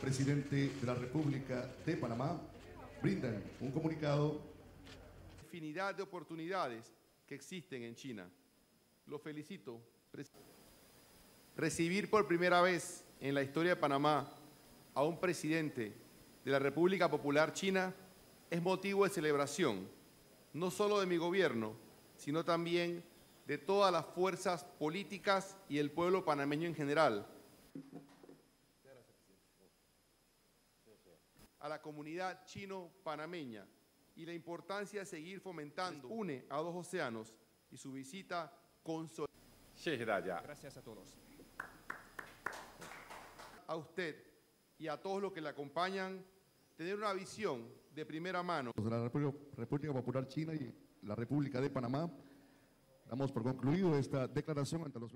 presidente de la República de Panamá, brindan un comunicado. Infinidad de oportunidades que existen en China. Lo felicito. Recibir por primera vez en la historia de Panamá a un presidente de la República Popular China es motivo de celebración, no solo de mi gobierno, sino también de todas las fuerzas políticas y el pueblo panameño en general. a la comunidad chino-panameña y la importancia de seguir fomentando. Une a dos océanos y su visita consolida. Gracias a todos. A usted y a todos los que le acompañan, tener una visión de primera mano. De la República Popular China y la República de Panamá, damos por concluido esta declaración ante los